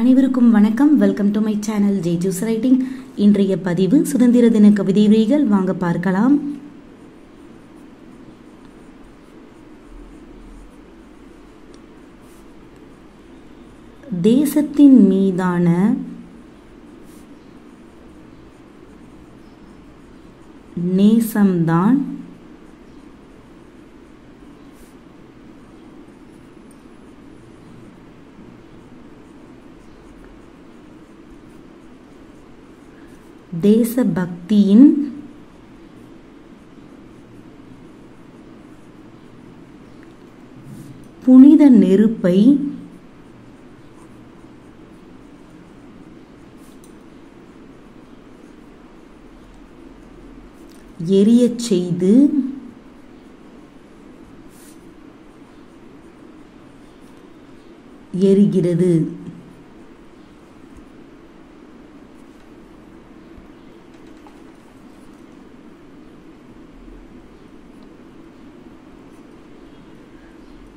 அனைவருக்கும் வணக்கம். Welcome to my channel J juice writing இன்றைய பதிவு சுதந்திர தின கவிதை வரிகள் வாங்க பார்க்கலாம். தேசத்தின் மீதான நேசம்தான் தேசபக்தியின் புனித நெருப்பை எரியச் செய்து எரிகிறது.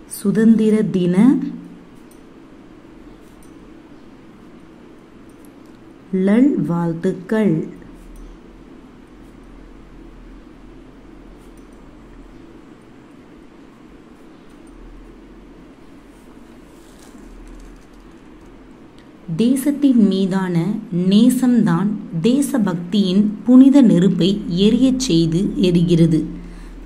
சுதந்திர தின லல் வாழ்த்துக்கள் தேசத்தின் மீதான நேசம்தான் தேசபக்தியின் புனித நெருப்பை எரியச் செய்து எரிகிறது.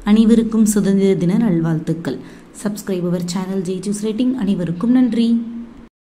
அனைவருக்கும் சுதந்திர தின நல்வாழ்த்துக்கள். சப்ஸ்கிரைப் அவர் சேனல் ஜெய் ஜூஸ் ரேட்டிங் அனைவருக்கும் நன்றி.